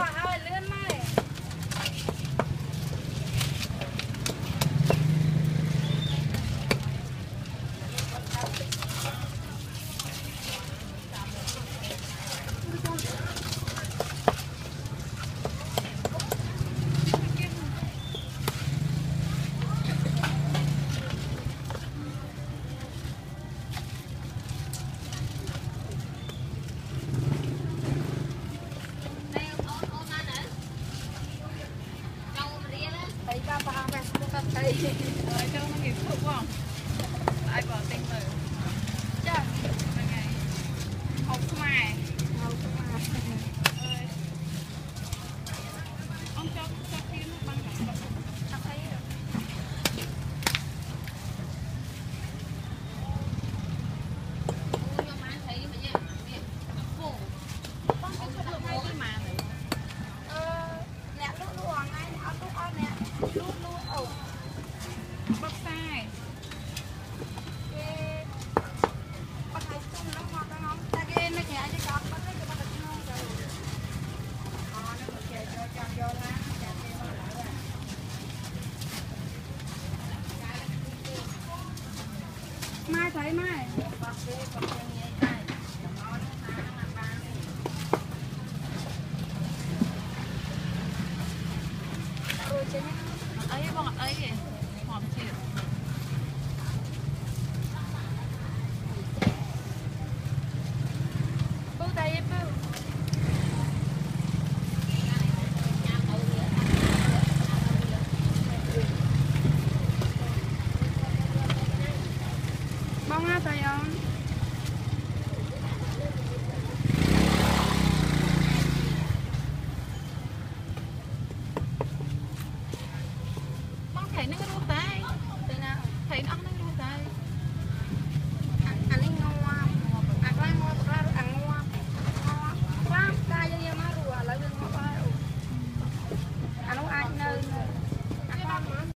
ก็เอาเลื่อนมา thấy ba ba mẹ không cần thấy. Ở trong nó nghiệp không? Ai bảo ម៉ែស្រីម៉ែ 멍하다요.